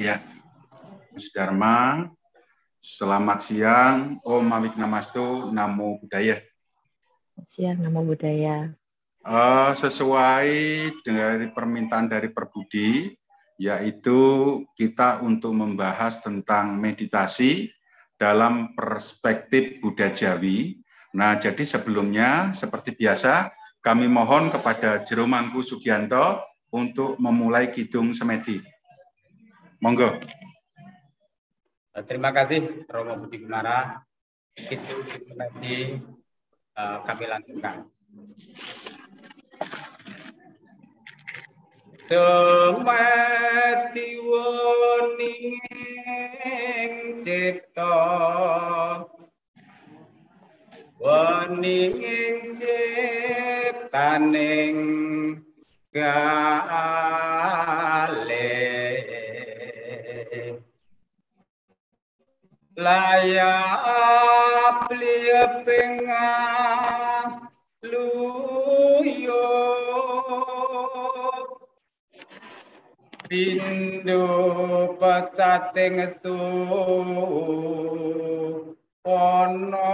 Ya, Mas Dharma, selamat siang, Om Mawik Namastu, Namo Buddhaya. Siang, Namo Buddhaya. Uh, sesuai dengan permintaan dari Perbudi, yaitu kita untuk membahas tentang meditasi dalam perspektif Buddha Jawi. Nah, jadi sebelumnya, seperti biasa, kami mohon kepada Jero Mangku Sugianto untuk memulai Kidung Semedi. Monggo. Terima kasih Romo Budi Kumara. Kidung Semedi uh, kami lanjutkan. Semedi woning cipta Wening ciptaning gale layap lieping luyo pindu pesating su ono.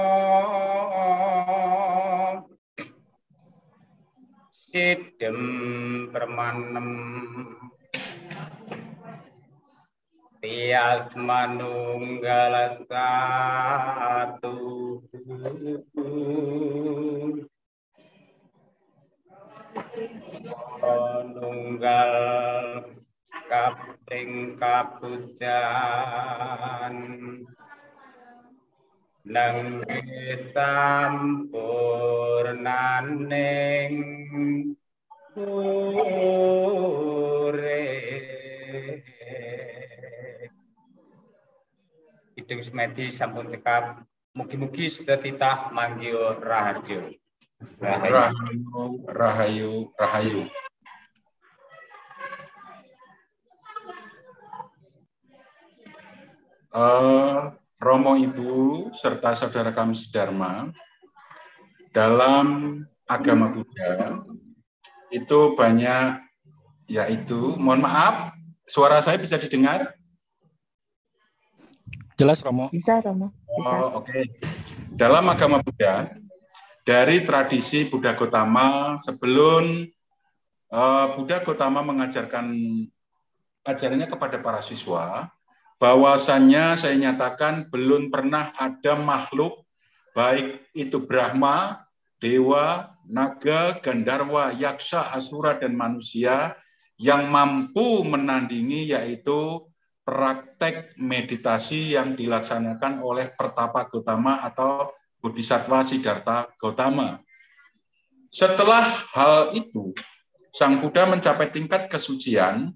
Sidem permanem tias manunggal satu. Manunggal kaping kapujan. Nang sampurnaning urip Kidung Semedi sampun cekap mugi-mugi sedaya manggil raharjo. Rahayu. Rahayu rahayu. Uh, Romo Ibu serta saudara kami sedharma dalam agama Buddha itu banyak yaitu mohon maaf suara saya bisa didengar jelas Romo bisa Romo bisa. oh oke okay. dalam agama Buddha dari tradisi Buddha Gotama sebelum uh, Buddha Gotama mengajarkan ajarannya kepada para siswa bahwasannya saya nyatakan belum pernah ada makhluk baik itu Brahma, dewa, naga, gandarwa, yaksa, asura dan manusia yang mampu menandingi yaitu praktek meditasi yang dilaksanakan oleh Pertapa Gautama atau Bodhisattva Siddhartha Gautama. Setelah hal itu, Sang Buddha mencapai tingkat kesucian.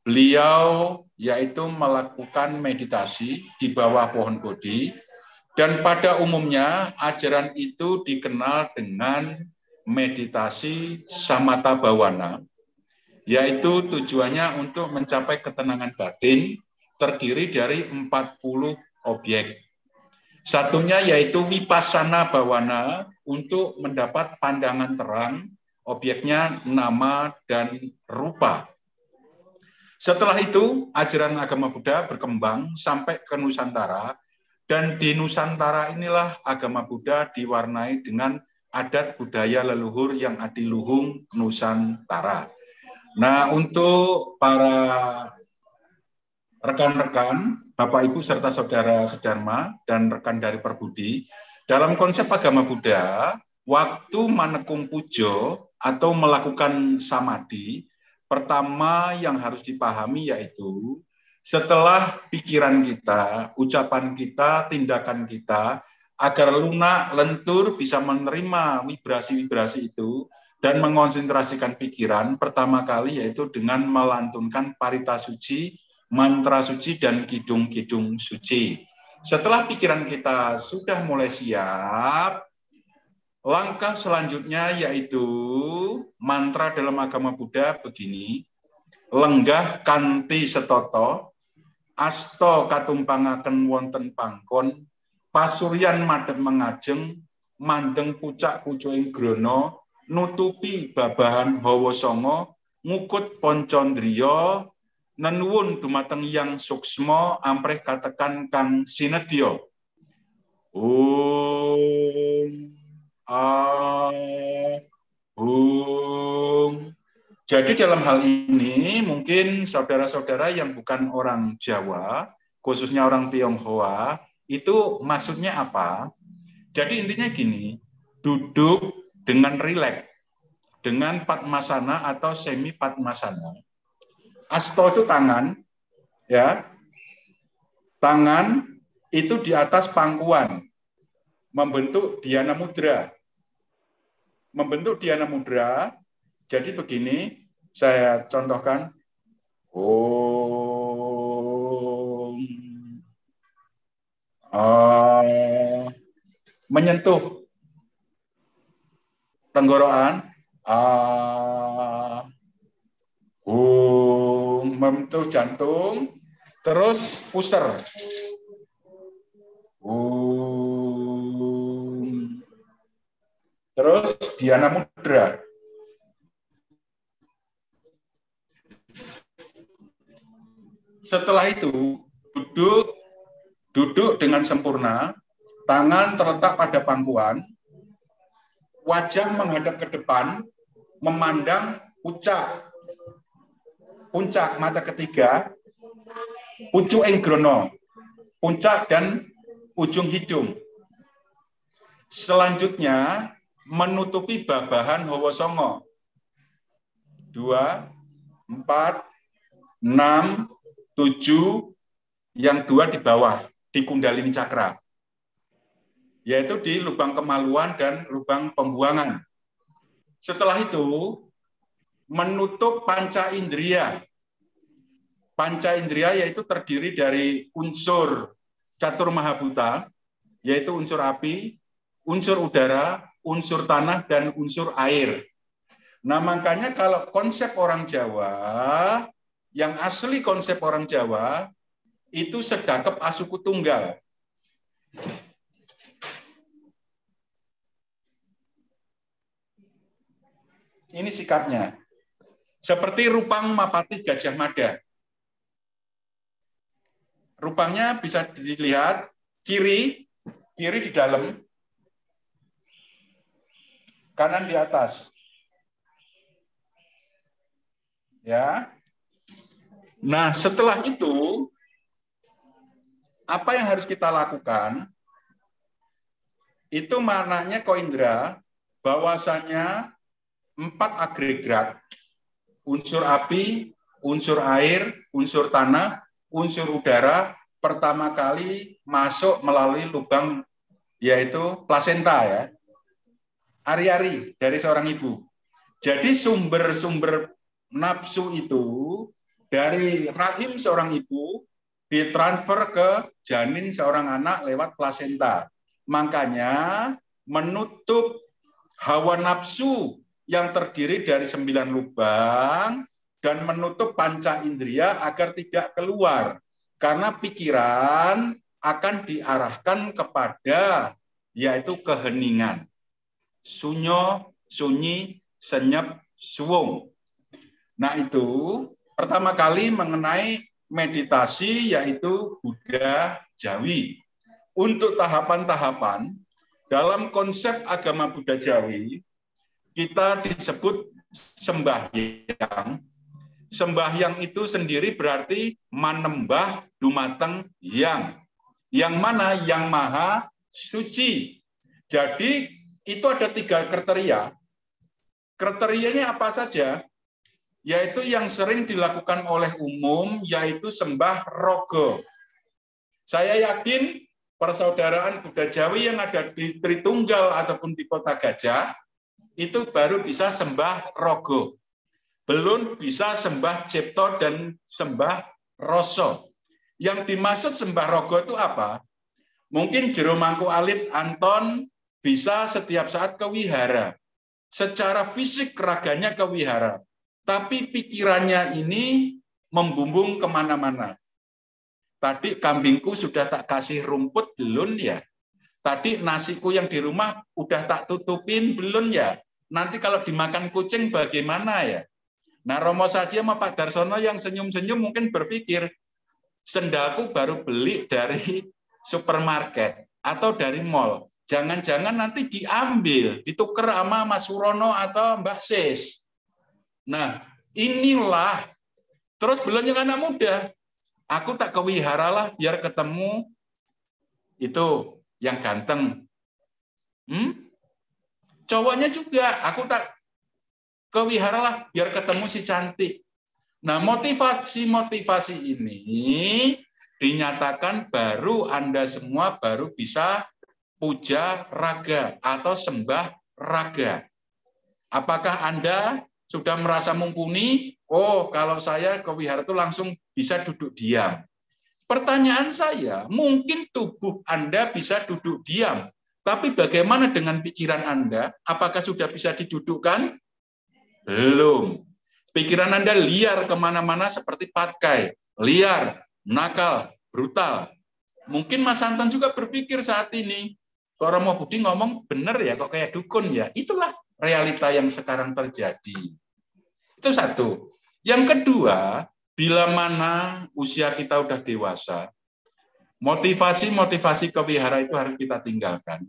Beliau yaitu melakukan meditasi di bawah pohon bodhi dan pada umumnya ajaran itu dikenal dengan meditasi samata bawana yaitu tujuannya untuk mencapai ketenangan batin terdiri dari 40 objek. Satunya yaitu vipassana bawana untuk mendapat pandangan terang, objeknya nama dan rupa. Setelah itu, ajaran agama Buddha berkembang sampai ke Nusantara, dan di Nusantara inilah agama Buddha diwarnai dengan adat budaya leluhur yang adiluhung Nusantara. Nah, untuk para rekan-rekan, Bapak Ibu serta saudara sedharma dan rekan dari Perbudi, dalam konsep agama Buddha, waktu manekung pujo atau melakukan samadhi Pertama yang harus dipahami yaitu setelah pikiran kita, ucapan kita, tindakan kita agar lunak, lentur bisa menerima vibrasi-vibrasi itu dan mengonsentrasikan pikiran pertama kali yaitu dengan melantunkan parita suci, mantra suci dan kidung-kidung suci. Setelah pikiran kita sudah mulai siap, Langkah selanjutnya yaitu mantra dalam agama Buddha begini, lenggah kanti setoto, asto katumpangaken wonten pangkon, pasuryan madem mengajeng, mandeng pucak pucuing grono, nutupi babahan hawa songo, ngukut poncondriyo, nenuwun dumateng yang suksmo ampreh katekan kang sinedya. Om Ahum. Jadi dalam hal ini mungkin saudara-saudara yang bukan orang Jawa, khususnya orang Tionghoa, itu maksudnya apa? Jadi intinya gini, duduk dengan rileks, dengan padmasana atau semi padmasana. Asto itu tangan, ya. Tangan itu di atas pangkuan, membentuk Diana Mudra. Membentuk Diana Mudra, jadi begini, saya contohkan. Om. Uh, menyentuh tenggorokan. Uh, um, membentuk jantung, terus puser. Um, terus Diana Mudra. Setelah itu duduk duduk dengan sempurna, tangan terletak pada pangkuan, wajah menghadap ke depan, memandang puncak puncak mata ketiga, pucuk enggrono, puncak dan ujung hidung. Selanjutnya menutupi babahan hawa songo. Dua, empat, enam, tujuh, yang dua di bawah, di kundalini cakra. Yaitu di lubang kemaluan dan lubang pembuangan. Setelah itu, menutup panca indera. Panca indera yaitu terdiri dari unsur catur mahabuta, yaitu unsur api, unsur udara, unsur tanah, dan unsur air. Nah makanya kalau konsep orang Jawa, yang asli konsep orang Jawa itu sedakep asuku tunggal. Ini sikapnya. Seperti rupang mapati gajah mada. Rupangnya bisa dilihat kiri, kiri di dalam, kanan di atas. Ya, Nah, setelah itu, apa yang harus kita lakukan? Itu maknanya koindra, bahwasanya empat agregat, unsur api, unsur air, unsur tanah, unsur udara, pertama kali masuk melalui lubang yaitu plasenta ya. Ari-ari dari seorang ibu. Jadi sumber-sumber nafsu itu dari rahim seorang ibu ditransfer ke janin seorang anak lewat plasenta. Makanya menutup hawa nafsu yang terdiri dari sembilan lubang dan menutup panca indera agar tidak keluar. Karena pikiran akan diarahkan kepada yaitu keheningan. Sunyo, sunyi, senyap, suwung. Nah itu pertama kali mengenai meditasi yaitu Buddha Jawi. Untuk tahapan-tahapan dalam konsep agama Buddha Jawi kita disebut sembahyang. Sembahyang itu sendiri berarti manembah dumateng yang. Yang mana? Yang maha suci. Jadi itu ada tiga kriteria. Kriterianya apa saja? yaitu yang sering dilakukan oleh umum, yaitu sembah rogo. Saya yakin persaudaraan Buddha Jawi yang ada di Tritunggal ataupun di Kota Gajah, itu baru bisa sembah rogo. Belum bisa sembah cipto dan sembah roso. Yang dimaksud sembah rogo itu apa? Mungkin Jero Mangku Alit Anton bisa setiap saat ke wihara. Secara fisik raganya ke wihara tapi pikirannya ini membumbung ke mana-mana. Tadi kambingku sudah tak kasih rumput belum ya? Tadi nasiku yang di rumah udah tak tutupin belum ya? Nanti kalau dimakan kucing bagaimana ya? Nah, Romo Saji sama Pak Darsono yang senyum-senyum mungkin berpikir, sendalku baru beli dari supermarket atau dari mall. Jangan-jangan nanti diambil, ditukar sama Mas Surono atau Mbak Sis. Nah, inilah. Terus belum yang anak muda. Aku tak kewihara lah biar ketemu itu yang ganteng. Hmm? Cowoknya juga, aku tak kewihara lah biar ketemu si cantik. Nah, motivasi-motivasi ini dinyatakan baru Anda semua baru bisa puja raga atau sembah raga. Apakah Anda sudah merasa mumpuni? Oh, kalau saya ke wihara itu langsung bisa duduk diam. Pertanyaan saya, mungkin tubuh Anda bisa duduk diam, tapi bagaimana dengan pikiran Anda? Apakah sudah bisa didudukkan? Belum. Pikiran Anda liar ke mana-mana seperti pakai, liar, nakal, brutal. Mungkin Mas Santan juga berpikir saat ini, kok Romo Budi ngomong benar ya, kok kayak dukun ya. Itulah realita yang sekarang terjadi. Itu satu. Yang kedua, bila mana usia kita udah dewasa, motivasi-motivasi kewihara itu harus kita tinggalkan.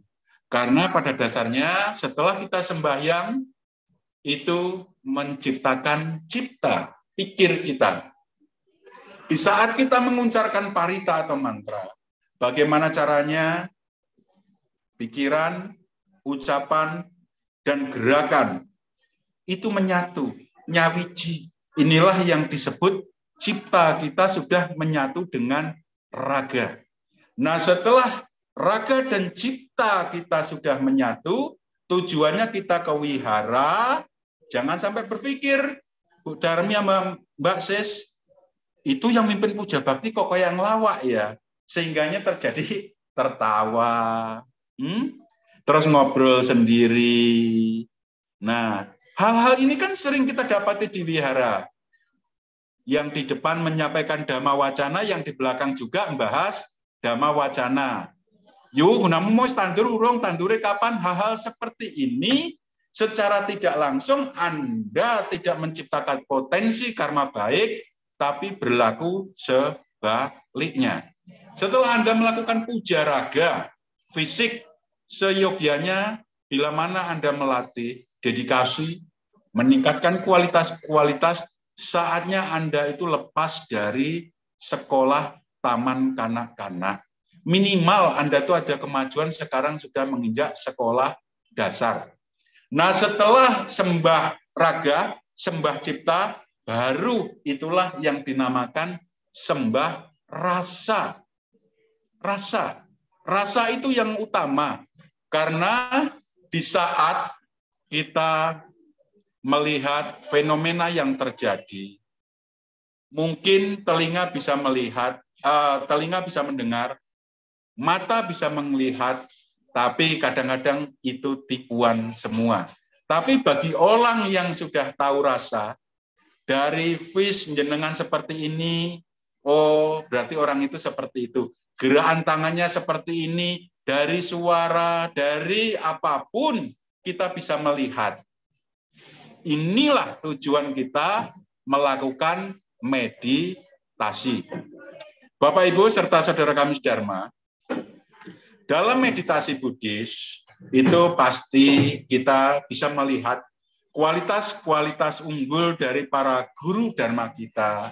Karena pada dasarnya setelah kita sembahyang, itu menciptakan cipta, pikir kita. Di saat kita mengucapkan parita atau mantra, bagaimana caranya pikiran, ucapan, dan gerakan itu menyatu, nyawiji. Inilah yang disebut cipta kita sudah menyatu dengan raga. Nah setelah raga dan cipta kita sudah menyatu, tujuannya kita ke wihara, Jangan sampai berpikir, Bu Darmi sama Mbak Sis, itu yang mimpin puja bakti kok kayak yang lawak ya. Sehingganya terjadi tertawa, hmm? terus ngobrol sendiri. Nah, hal-hal ini kan sering kita dapati di wihara. Yang di depan menyampaikan dhamma wacana, yang di belakang juga membahas dhamma wacana. Yuk, namun mau tandur urung, tandure kapan? Hal-hal seperti ini secara tidak langsung Anda tidak menciptakan potensi karma baik, tapi berlaku sebaliknya. Setelah Anda melakukan puja raga, fisik, seyogianya, bila mana Anda melatih dedikasi, meningkatkan kualitas-kualitas, saatnya Anda itu lepas dari sekolah taman kanak-kanak. Minimal Anda itu ada kemajuan sekarang sudah menginjak sekolah dasar. Nah setelah sembah raga, sembah cipta, baru itulah yang dinamakan sembah rasa. Rasa. Rasa itu yang utama. Karena di saat kita melihat fenomena yang terjadi, mungkin telinga bisa melihat, uh, telinga bisa mendengar, mata bisa melihat, tapi kadang-kadang itu tipuan semua. Tapi bagi orang yang sudah tahu rasa, dari fish jenengan seperti ini, oh berarti orang itu seperti itu. Gerakan tangannya seperti ini, dari suara, dari apa pun kita bisa melihat. Inilah tujuan kita melakukan meditasi. Bapak Ibu serta saudara kami Dharma, dalam meditasi Buddhis itu pasti kita bisa melihat kualitas-kualitas unggul dari para guru Dharma kita,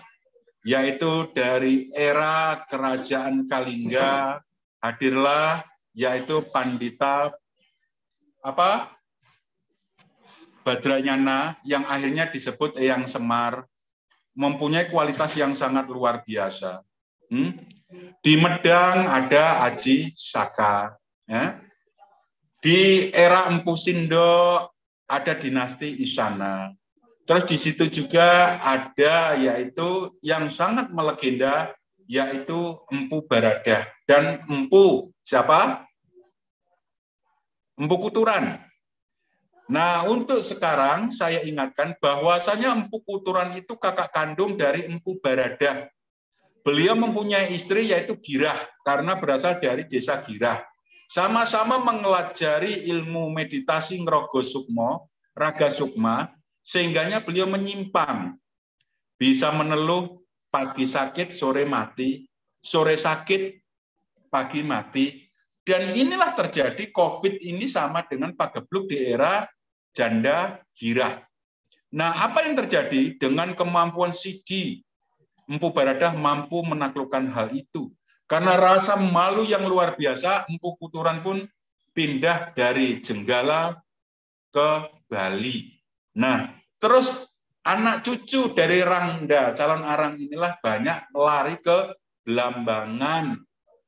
yaitu dari era kerajaan Kalingga hadirlah yaitu Pandita apa Badranyana yang akhirnya disebut Eyang Semar mempunyai kualitas yang sangat luar biasa. Hmm? Di Medang ada Aji Saka. Ya. Di era Empu Sindo ada dinasti Isana. Terus di situ juga ada yaitu yang sangat melegenda yaitu Empu Barada dan Empu siapa? Empu Kuturan. Nah, untuk sekarang saya ingatkan bahwasanya Empu Kuturan itu kakak kandung dari Empu Barada Beliau mempunyai istri yaitu Girah karena berasal dari desa Girah. Sama-sama mengelajari ilmu meditasi Ngrogo Sukmo, Raga Sukma, sehingganya beliau menyimpang. Bisa meneluh pagi sakit, sore mati, sore sakit, pagi mati. Dan inilah terjadi COVID ini sama dengan pagebluk di era janda girah. Nah, apa yang terjadi dengan kemampuan CD? Empu Baradah mampu menaklukkan hal itu. Karena rasa malu yang luar biasa, Empu Kuturan pun pindah dari Jenggala ke Bali. Nah, terus anak cucu dari Rangda, calon arang inilah banyak lari ke Belambangan.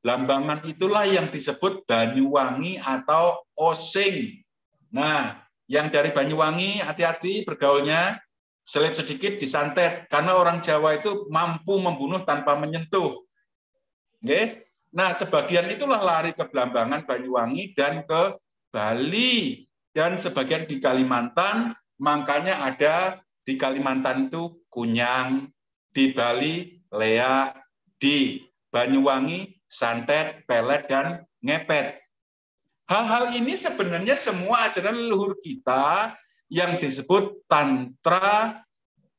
Belambangan itulah yang disebut Banyuwangi atau Osing. Nah, yang dari Banyuwangi hati-hati bergaulnya, selip sedikit disantet karena orang Jawa itu mampu membunuh tanpa menyentuh. Oke? Nah, sebagian itulah lari ke Belambangan, Banyuwangi dan ke Bali dan sebagian di Kalimantan, makanya ada di Kalimantan itu kunyang, di Bali lea, di Banyuwangi santet, pelet dan ngepet. Hal-hal ini sebenarnya semua ajaran leluhur kita yang disebut tantra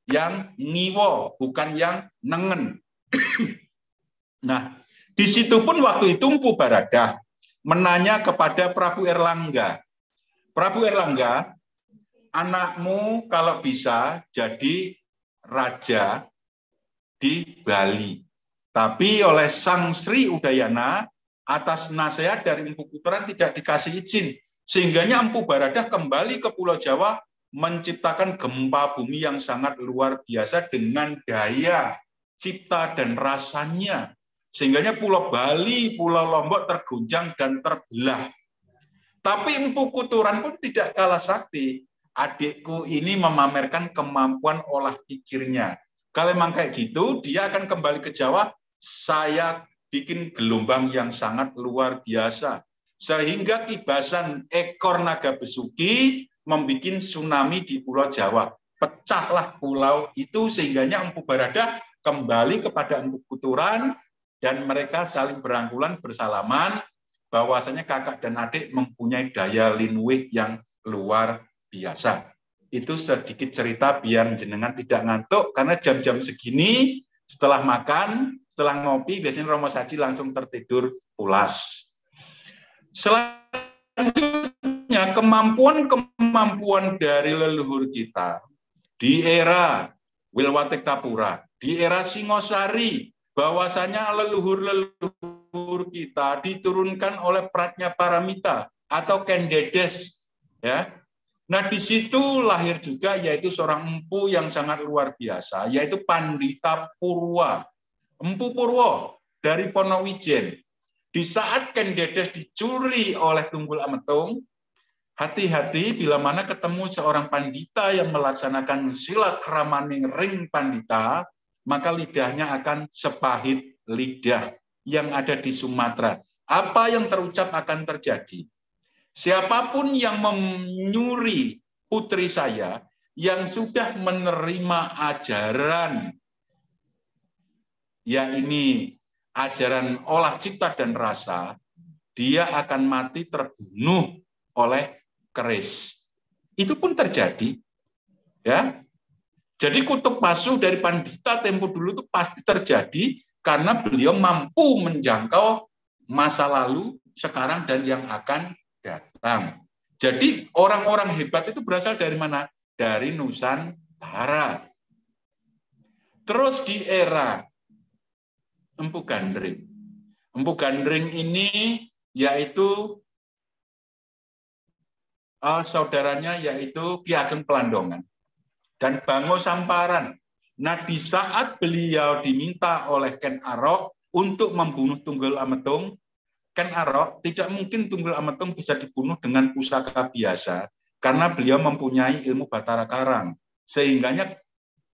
yang ngiwo, bukan yang nengen. nah, di situ pun waktu itu Mpu Baradah menanya kepada Prabu Erlangga. Prabu Erlangga, anakmu kalau bisa jadi raja di Bali. Tapi oleh Sang Sri Udayana, atas nasihat dari Empu Puteran tidak dikasih izin. Sehingganya Empu Baradah kembali ke Pulau Jawa menciptakan gempa bumi yang sangat luar biasa dengan daya cipta dan rasanya Sehingganya Pulau Bali, Pulau Lombok terguncang dan terbelah. Tapi Empu Kuturan pun tidak kalah sakti. Adikku ini memamerkan kemampuan olah pikirnya. Kalau memang kayak gitu, dia akan kembali ke Jawa. Saya bikin gelombang yang sangat luar biasa. Sehingga kibasan ekor naga besuki membuat tsunami di Pulau Jawa. Pecahlah pulau itu sehingganya Empu Barada kembali kepada Empu Kuturan dan mereka saling berangkulan bersalaman bahwasanya kakak dan adik mempunyai daya linguik yang luar biasa. Itu sedikit cerita biar jenengan tidak ngantuk karena jam-jam segini setelah makan, setelah ngopi biasanya Romo Saji langsung tertidur pulas. Selanjutnya kemampuan-kemampuan dari leluhur kita di era Wilwatek Tapura, di era Singosari, bahwasanya leluhur-leluhur kita diturunkan oleh Pratnya Paramita atau Kendedes ya. Nah, di situ lahir juga yaitu seorang empu yang sangat luar biasa yaitu Pandita Purwa. Empu Purwo dari Ponowijen. Di saat Kendedes dicuri oleh Tunggul Ametung, hati-hati bila mana ketemu seorang pandita yang melaksanakan sila keramaning ring pandita, maka lidahnya akan sepahit lidah yang ada di Sumatera. Apa yang terucap akan terjadi. Siapa pun yang menyuri putri saya yang sudah menerima ajaran ya ini ajaran olah cipta dan rasa, dia akan mati terbunuh oleh keris. Itu pun terjadi. Ya, jadi kutuk pasuh dari Pandita tempo dulu itu pasti terjadi karena beliau mampu menjangkau masa lalu, sekarang, dan yang akan datang. Jadi orang-orang hebat itu berasal dari mana? Dari Nusantara. Terus di era Empu Gandring. Empu Gandring ini yaitu uh, saudaranya yaitu Ki Ageng Pelandongan dan Bango Samparan. Nah, di saat beliau diminta oleh Ken Arok untuk membunuh Tunggul Ametung, Ken Arok tidak mungkin Tunggul Ametung bisa dibunuh dengan pusaka biasa karena beliau mempunyai ilmu Batara Karang. Sehingganya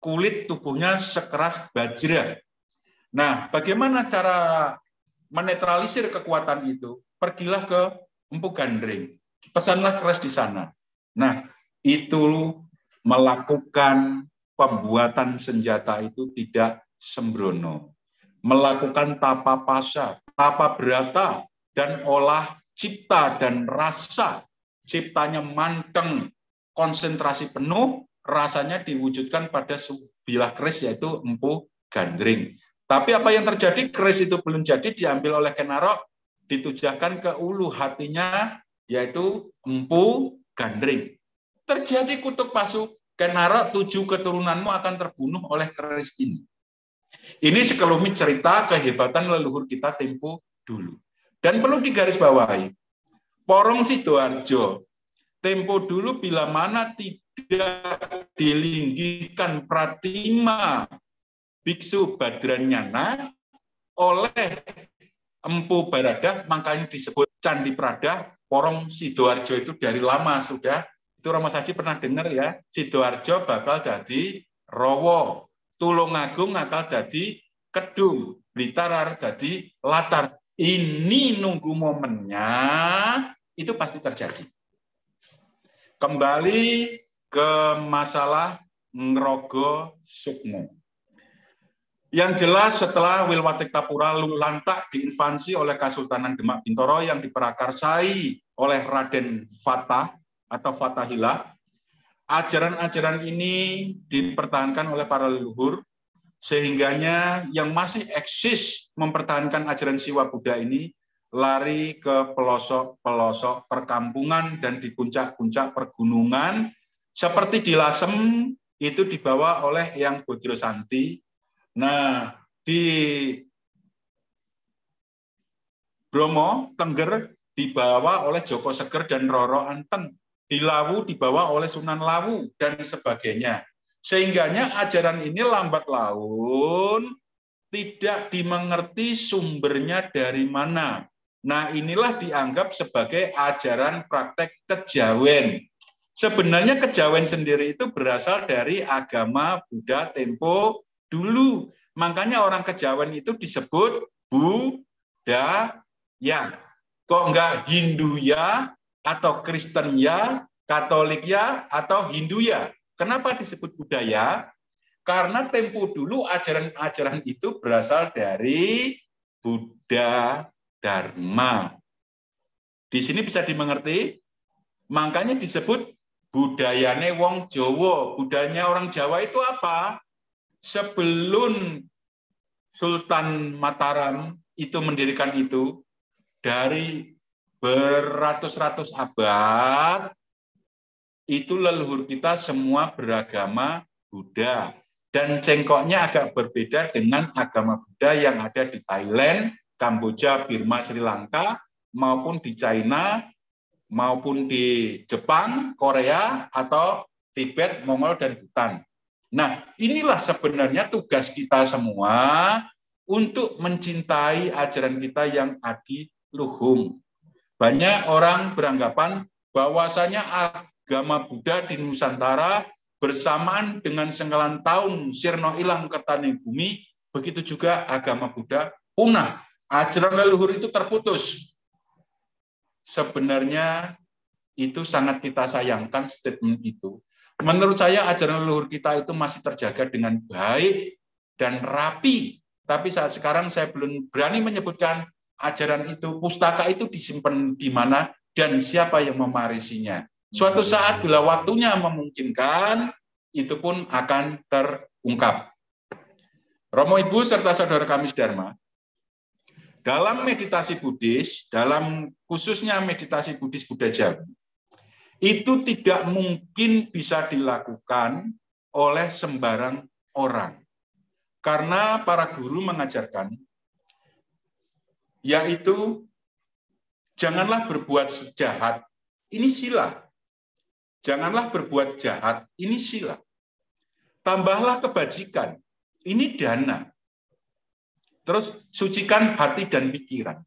kulit tubuhnya sekeras bajra. Nah, bagaimana cara menetralisir kekuatan itu? Pergilah ke Empu Gandring. Pesanlah keras di sana. Nah, itu melakukan pembuatan senjata itu tidak sembrono. Melakukan tapa pasa, tapa berata, dan olah cipta dan rasa. Ciptanya manteng, konsentrasi penuh, rasanya diwujudkan pada sebilah keris yaitu empu gandring. Tapi apa yang terjadi? Keris itu belum jadi diambil oleh Kenarok, ditujahkan ke ulu hatinya yaitu empu gandring. Terjadi kutuk pasu, Kenarok tujuh keturunanmu akan terbunuh oleh keris ini. Ini sekelumit cerita kehebatan leluhur kita tempo dulu. Dan perlu digarisbawahi, Porong Sidoarjo, tempo dulu bila mana tidak dilinggikan pratima biksu Badranyana oleh Empu Barada, makanya disebut Candi Prada, Porong Sidoarjo itu dari lama sudah. Itu Romo Saji pernah dengar ya, Sidoarjo bakal jadi Rowo, Tulungagung bakal jadi Kedung, Blitar jadi Latar. Ini nunggu momennya, itu pasti terjadi. Kembali ke masalah Ngrogo Sukmo. Yang jelas setelah Wilwatik Tapura lantak diinvasi oleh Kesultanan Demak Bintoro yang diperakarsai oleh Raden Fatah atau Fatahillah, ajaran-ajaran ini dipertahankan oleh para leluhur sehingganya yang masih eksis mempertahankan ajaran Siwa Buddha ini lari ke pelosok-pelosok perkampungan dan di puncak-puncak pergunungan. Seperti di Lasem itu dibawa oleh yang Bodro Santi Nah, di Bromo, Tengger dibawa oleh Joko Seger dan Roro Anteng. Di Lawu dibawa oleh Sunan Lawu dan sebagainya. Sehingganya ajaran ini lambat laun tidak dimengerti sumbernya dari mana. Nah, inilah dianggap sebagai ajaran praktek kejawen. Sebenarnya kejawen sendiri itu berasal dari agama Buddha tempo dulu. Makanya orang kejawen itu disebut Buddha ya. Kok enggak Hindu ya atau Kristen ya, Katolik ya atau Hindu ya? Kenapa disebut budaya? Karena tempo dulu ajaran-ajaran itu berasal dari Buddha Dharma. Di sini bisa dimengerti, makanya disebut budayane wong Jawa. Budayanya orang Jawa itu apa? Sebelum Sultan Mataram itu mendirikan itu dari beratus-ratus abad itu leluhur kita semua beragama Buddha dan cengkoknya agak berbeda dengan agama Buddha yang ada di Thailand, Kamboja, Birma, Sri Lanka maupun di China maupun di Jepang, Korea atau Tibet, Mongol dan Bhutan. Nah, inilah sebenarnya tugas kita semua untuk mencintai ajaran kita yang adiluhum. Banyak orang beranggapan bahwasanya agama Buddha di Nusantara bersamaan dengan senggalan tahun sirno ilang kertani bumi, begitu juga agama Buddha punah. Ajaran leluhur itu terputus. Sebenarnya itu sangat kita sayangkan statement itu. Menurut saya ajaran leluhur kita itu masih terjaga dengan baik dan rapi. Tapi saat sekarang saya belum berani menyebutkan ajaran itu, pustaka itu disimpan di mana dan siapa yang memarisinya. Suatu saat bila waktunya memungkinkan, itu pun akan terungkap. Romo Ibu serta saudara kami Dharma, dalam meditasi Buddhis, dalam khususnya meditasi Buddhis Buddha Jawa, itu tidak mungkin bisa dilakukan oleh sembarang orang. Karena para guru mengajarkan, yaitu janganlah berbuat sejahat, ini sila. Janganlah berbuat jahat, ini sila. Tambahlah kebajikan, ini dana. Terus sucikan hati dan pikiran.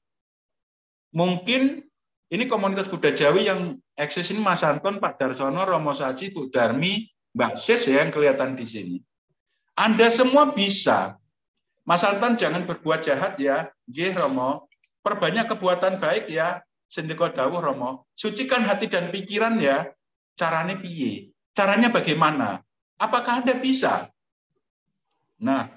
Mungkin ini komunitas Buddha Jawi yang eksis ini Mas Anton, Pak Darsono, Romo Saji, Bu Darmi, Mbak Sis ya yang kelihatan di sini. Anda semua bisa. Mas Anton jangan berbuat jahat ya. Nggih Romo. Perbanyak kebuatan baik ya. Sendiko dawuh Romo. Sucikan hati dan pikiran ya. Caranya piye? Caranya bagaimana? Apakah Anda bisa? Nah,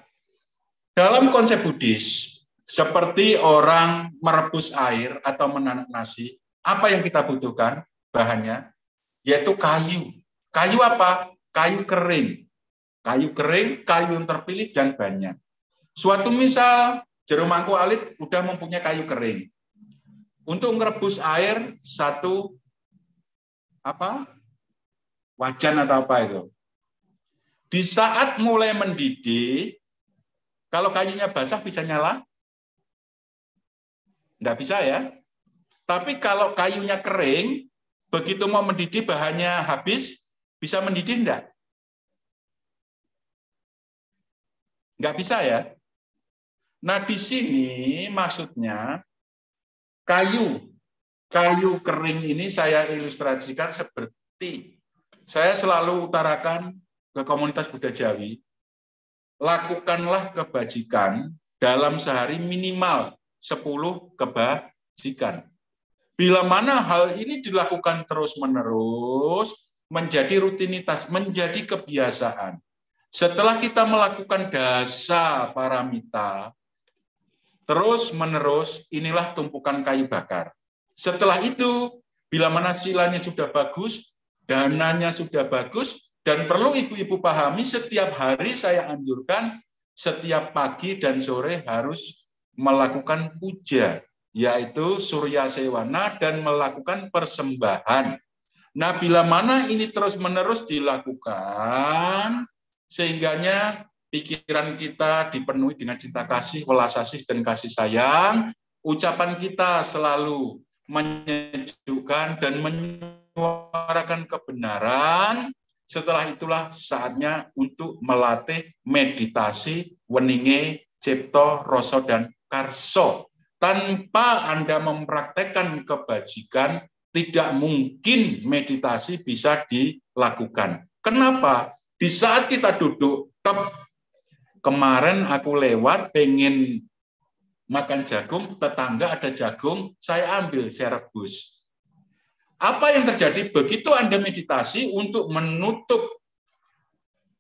dalam konsep Buddhis, seperti orang merebus air atau menanak nasi, apa yang kita butuhkan bahannya? Yaitu kayu. Kayu apa? kayu kering. Kayu kering, kayu yang terpilih, dan banyak. Suatu misal, jeruk mangku alit udah mempunyai kayu kering. Untuk merebus air, satu apa wajan atau apa itu. Di saat mulai mendidih, kalau kayunya basah bisa nyala? Enggak bisa ya. Tapi kalau kayunya kering, begitu mau mendidih bahannya habis, bisa mendidih enggak? Enggak bisa ya. Nah, di sini maksudnya kayu kayu kering ini saya ilustrasikan seperti saya selalu utarakan ke komunitas Buddha Jawi, lakukanlah kebajikan dalam sehari minimal 10 kebajikan. Bila mana hal ini dilakukan terus-menerus, menjadi rutinitas, menjadi kebiasaan. Setelah kita melakukan dasa paramita, terus-menerus, inilah tumpukan kayu bakar. Setelah itu, bila mana silanya sudah bagus, dananya sudah bagus, dan perlu ibu-ibu pahami, setiap hari saya anjurkan, setiap pagi dan sore harus melakukan puja, yaitu surya sewana dan melakukan persembahan. Nah, bila mana ini terus-menerus dilakukan, sehingganya pikiran kita dipenuhi dengan cinta kasih, welas asih, dan kasih sayang, ucapan kita selalu menyejukkan dan menyuarakan kebenaran, setelah itulah saatnya untuk melatih meditasi weninge, cipto, roso, dan karso. Tanpa Anda mempraktekkan kebajikan, tidak mungkin meditasi bisa dilakukan. Kenapa? Di saat kita duduk, tep, kemarin aku lewat pengen makan jagung, tetangga ada jagung, saya ambil, saya rebus apa yang terjadi begitu Anda meditasi untuk menutup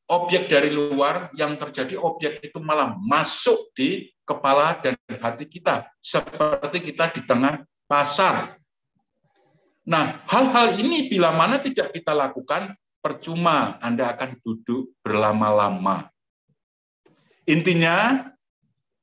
objek dari luar yang terjadi objek itu malah masuk di kepala dan hati kita seperti kita di tengah pasar. Nah, hal-hal ini bila mana tidak kita lakukan percuma Anda akan duduk berlama-lama. Intinya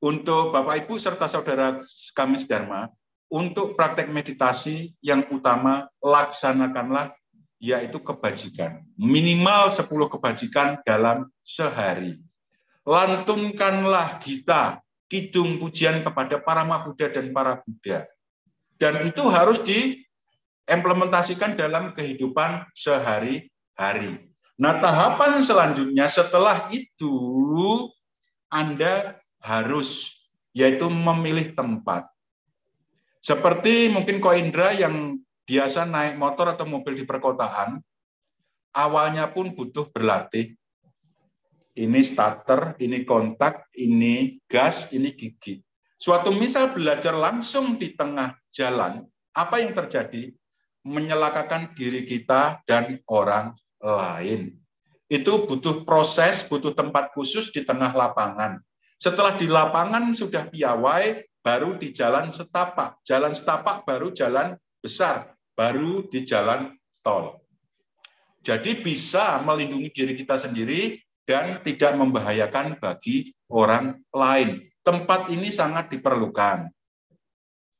untuk Bapak Ibu serta saudara kami Dharma, untuk praktek meditasi yang utama laksanakanlah yaitu kebajikan. Minimal 10 kebajikan dalam sehari. Lantunkanlah kita kidung pujian kepada para Buddha dan para Buddha. Dan itu harus diimplementasikan dalam kehidupan sehari-hari. Nah, tahapan selanjutnya setelah itu Anda harus yaitu memilih tempat. Seperti mungkin Ko Indra yang biasa naik motor atau mobil di perkotaan, awalnya pun butuh berlatih. Ini starter, ini kontak, ini gas, ini gigi. Suatu misal belajar langsung di tengah jalan, apa yang terjadi? Menyelakakan diri kita dan orang lain. Itu butuh proses, butuh tempat khusus di tengah lapangan. Setelah di lapangan sudah piawai, baru di jalan setapak. Jalan setapak baru jalan besar, baru di jalan tol. Jadi bisa melindungi diri kita sendiri dan tidak membahayakan bagi orang lain. Tempat ini sangat diperlukan.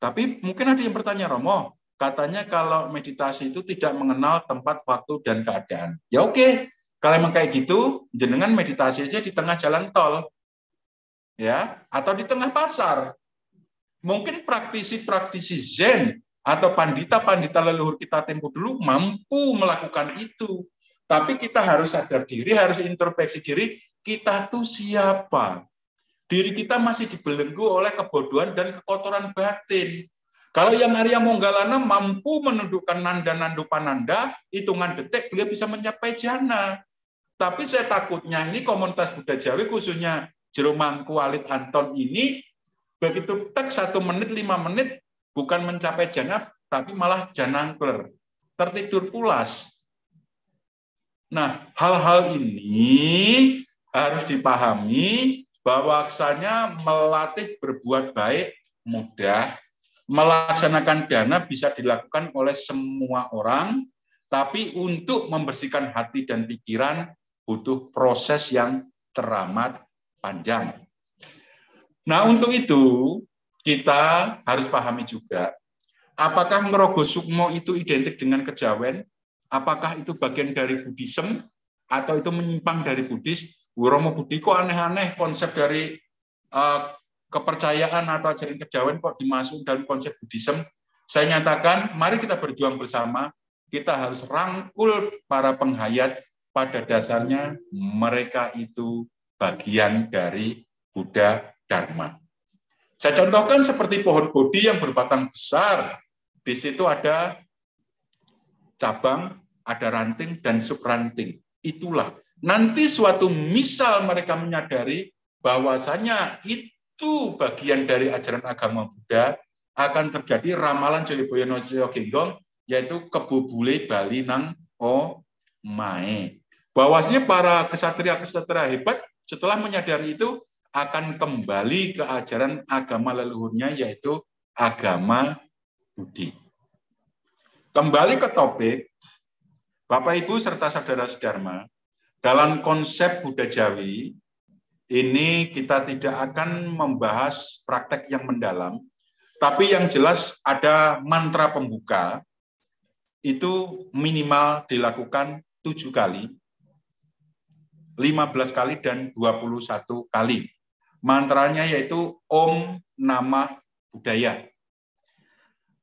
Tapi mungkin ada yang bertanya, Romo, katanya kalau meditasi itu tidak mengenal tempat, waktu, dan keadaan. Ya oke, kalau emang kayak gitu, jenengan meditasi aja di tengah jalan tol. ya Atau di tengah pasar. Mungkin praktisi-praktisi Zen atau pandita-pandita leluhur kita tempo dulu mampu melakukan itu. Tapi kita harus sadar diri, harus introspeksi diri, kita tuh siapa? Diri kita masih dibelenggu oleh kebodohan dan kekotoran batin. Kalau yang Arya Monggalana mampu menundukkan Nanda Nandupananda, hitungan detik beliau bisa mencapai jana. Tapi saya takutnya ini komunitas Buddha Jawi khususnya Jeromangku Alit Anton ini Begitu tek satu menit, lima menit, bukan mencapai jana, tapi malah janangkler. Tertidur pulas. Nah, hal-hal ini harus dipahami bahwa aksanya melatih berbuat baik mudah, melaksanakan dana bisa dilakukan oleh semua orang, tapi untuk membersihkan hati dan pikiran butuh proses yang teramat panjang. Nah, untuk itu kita harus pahami juga apakah ngerogo sukmo itu identik dengan kejawen? Apakah itu bagian dari Buddhism atau itu menyimpang dari Buddhis? Romo Budi kok aneh-aneh konsep dari uh, kepercayaan atau ajaran kejawen kok dimasuk dalam konsep Buddhism? Saya nyatakan, mari kita berjuang bersama. Kita harus rangkul para penghayat. Pada dasarnya mereka itu bagian dari Buddha Dharma. Saya contohkan seperti pohon bodi yang berbatang besar. Di situ ada cabang, ada ranting, dan subranting. Itulah. Nanti suatu misal mereka menyadari bahwasanya itu bagian dari ajaran agama Buddha, akan terjadi ramalan Joyoboyono Genggong, yaitu kebubule Bali nang o mae. Bahwasanya para kesatria-kesatria hebat setelah menyadari itu akan kembali ke ajaran agama leluhurnya yaitu agama Budi. Kembali ke topik, Bapak Ibu serta saudara-saudara, dalam konsep Buddha Jawi, ini kita tidak akan membahas praktek yang mendalam, tapi yang jelas ada mantra pembuka, itu minimal dilakukan tujuh kali, 15 kali, dan 21 kali. Mantranya yaitu Om Nama Budaya.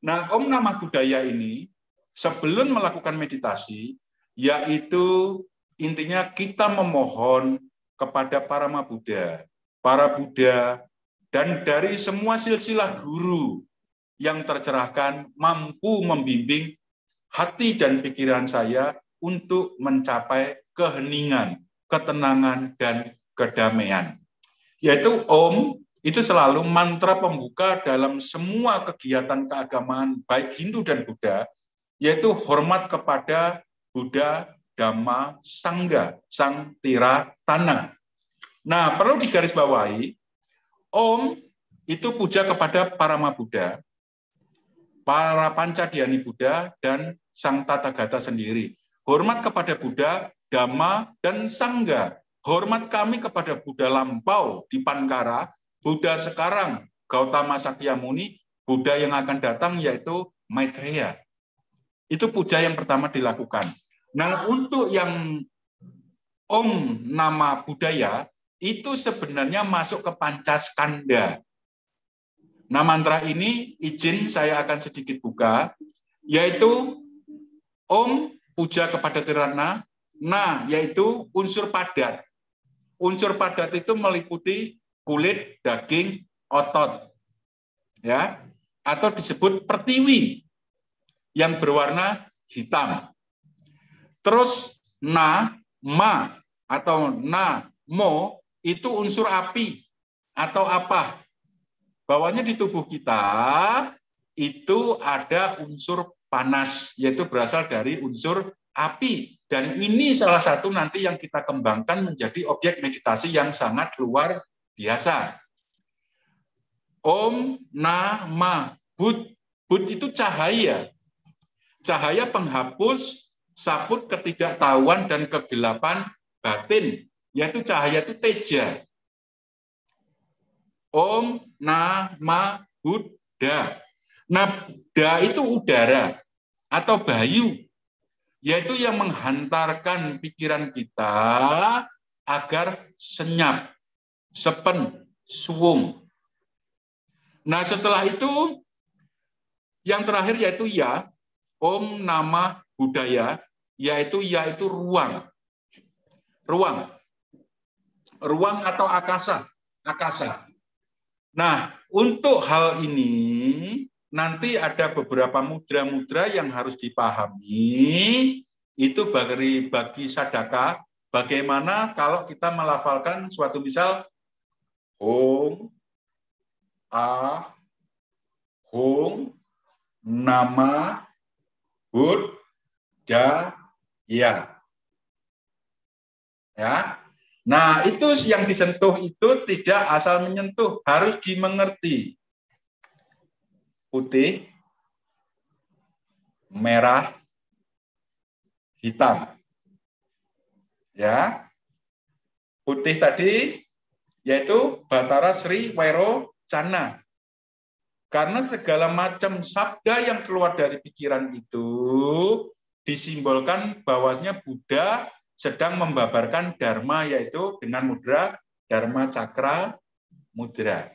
Nah, Om Nama Budaya ini sebelum melakukan meditasi, yaitu intinya kita memohon kepada para Buddha, para Buddha, dan dari semua silsilah guru yang tercerahkan mampu membimbing hati dan pikiran saya untuk mencapai keheningan, ketenangan, dan kedamaian yaitu Om itu selalu mantra pembuka dalam semua kegiatan keagamaan baik Hindu dan Buddha, yaitu hormat kepada Buddha, Dhamma, Sangga, Sang Tira Tanang. Nah, perlu digarisbawahi, Om itu puja kepada para Buddha, para Pancadiani Buddha, dan Sang Tathagata sendiri. Hormat kepada Buddha, Dhamma, dan Sangga Hormat kami kepada Buddha lampau di Pankara, Buddha sekarang Gautama Sakyamuni, Buddha yang akan datang yaitu Maitreya. Itu puja yang pertama dilakukan. Nah, untuk yang Om nama budaya itu sebenarnya masuk ke Pancaskanda. Nah, mantra ini izin saya akan sedikit buka, yaitu Om puja kepada Tirana, nah yaitu unsur padat. Unsur padat itu meliputi kulit, daging, otot. Ya, atau disebut pertiwi yang berwarna hitam. Terus na, ma atau na, mo itu unsur api atau apa? Bawahnya di tubuh kita itu ada unsur panas, yaitu berasal dari unsur api. Dan ini salah satu nanti yang kita kembangkan menjadi objek meditasi yang sangat luar biasa. Om Nama Bud. Bud itu cahaya. Cahaya penghapus saput ketidaktahuan dan kegelapan batin. Yaitu cahaya itu teja. Om Nama Buddha. Nah, da itu udara atau bayu yaitu yang menghantarkan pikiran kita agar senyap, sepen, suwung. Nah setelah itu, yang terakhir yaitu ya, om nama budaya, yaitu ya itu ruang. Ruang. Ruang atau akasa. Akasa. Nah, untuk hal ini nanti ada beberapa mudra-mudra yang harus dipahami. Itu bagi bagi sadaka. Bagaimana kalau kita melafalkan suatu misal Om A Hong Nama Buddha Ya. Ya. Nah, itu yang disentuh itu tidak asal menyentuh, harus dimengerti putih, merah, hitam. Ya. putih tadi yaitu Batara Sri Wairo Cana. Karena segala macam sabda yang keluar dari pikiran itu disimbolkan bahwasanya Buddha sedang membabarkan dharma yaitu dengan mudra dharma cakra mudra.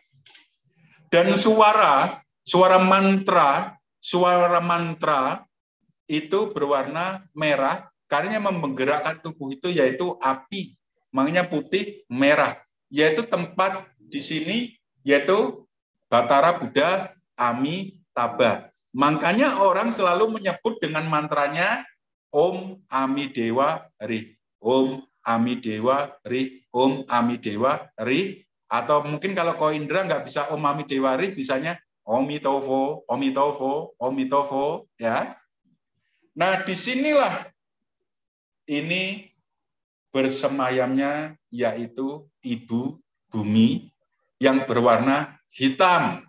Dan suara, suara mantra, suara mantra itu berwarna merah karena menggerakkan tubuh itu yaitu api. Makanya putih merah, yaitu tempat di sini yaitu Batara Buddha Amitabha. Makanya orang selalu menyebut dengan mantranya Om Amidewa Ri. Om Amidewa Ri. Om Amidewa Ri. Atau mungkin kalau kau Indra nggak bisa Om Amidewa Ri, bisanya Omitovo, Omitovo, Omitovo. Ya. Nah, di sinilah ini bersemayamnya yaitu ibu bumi yang berwarna hitam.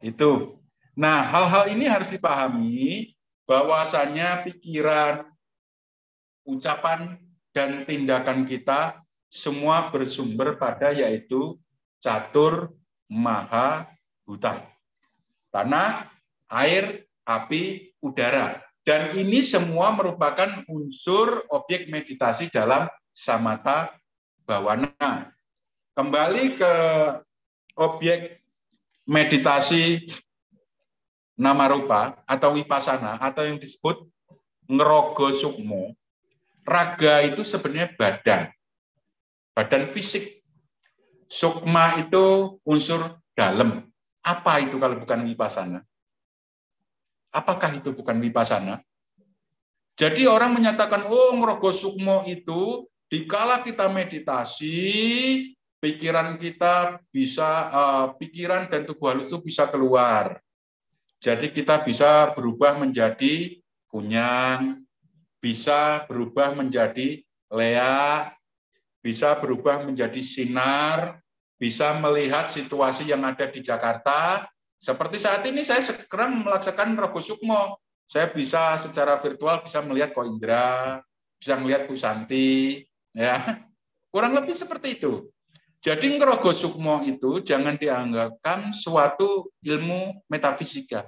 Itu. Nah, hal-hal ini harus dipahami bahwasanya pikiran, ucapan, dan tindakan kita semua bersumber pada yaitu catur maha hutan. Tanah, air, api, udara. Dan ini semua merupakan unsur objek meditasi dalam samata bawana. Kembali ke objek meditasi nama rupa atau wipasana atau yang disebut ngerogo sukmo. Raga itu sebenarnya badan. Badan fisik. Sukma itu unsur dalam. Apa itu kalau bukan wipasana? Apakah itu bukan wipasana? Jadi orang menyatakan, oh ngerogo sukmo itu dikala kita meditasi, pikiran kita bisa uh, pikiran dan tubuh halus itu bisa keluar. Jadi kita bisa berubah menjadi kunyang, bisa berubah menjadi leak, bisa berubah menjadi sinar, bisa melihat situasi yang ada di Jakarta. Seperti saat ini saya sekarang melaksanakan Rogo Sukmo. Saya bisa secara virtual bisa melihat Ko Indra, bisa melihat Bu Santi, ya. Kurang lebih seperti itu. Jadi ngerogo sukmo itu jangan dianggapkan suatu ilmu metafisika.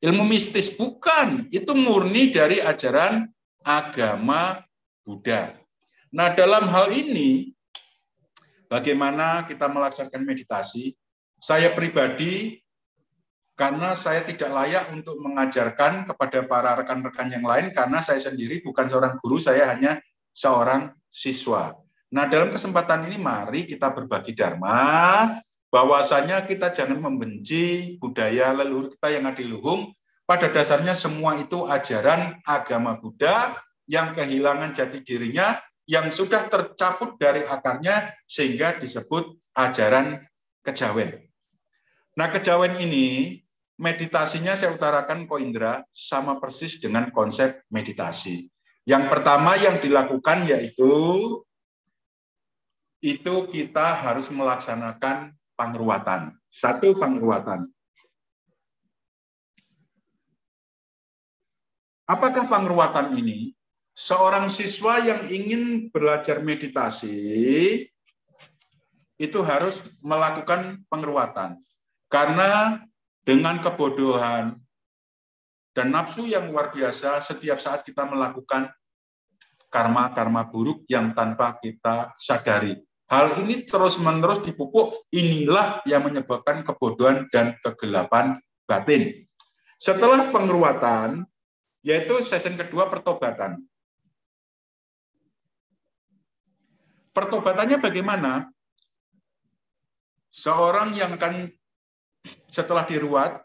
Ilmu mistis bukan, itu murni dari ajaran agama Buddha. Nah, dalam hal ini bagaimana kita melaksanakan meditasi? Saya pribadi karena saya tidak layak untuk mengajarkan kepada para rekan-rekan yang lain karena saya sendiri bukan seorang guru, saya hanya seorang siswa. Nah, dalam kesempatan ini mari kita berbagi dharma, bahwasanya kita jangan membenci budaya leluhur kita yang adiluhung. Pada dasarnya semua itu ajaran agama Buddha yang kehilangan jati dirinya, yang sudah tercabut dari akarnya sehingga disebut ajaran kejawen. Nah, kejawen ini meditasinya saya utarakan Ko Indra sama persis dengan konsep meditasi. Yang pertama yang dilakukan yaitu itu kita harus melaksanakan pangruatan. Satu pangruatan. Apakah pangruatan ini? Seorang siswa yang ingin belajar meditasi itu harus melakukan pengruatan. Karena dengan kebodohan dan nafsu yang luar biasa, setiap saat kita melakukan karma-karma buruk yang tanpa kita sadari. Hal ini terus-menerus dipupuk, inilah yang menyebabkan kebodohan dan kegelapan batin. Setelah pengeruatan, yaitu sesi kedua pertobatan. Pertobatannya bagaimana? Seorang yang akan setelah diruat,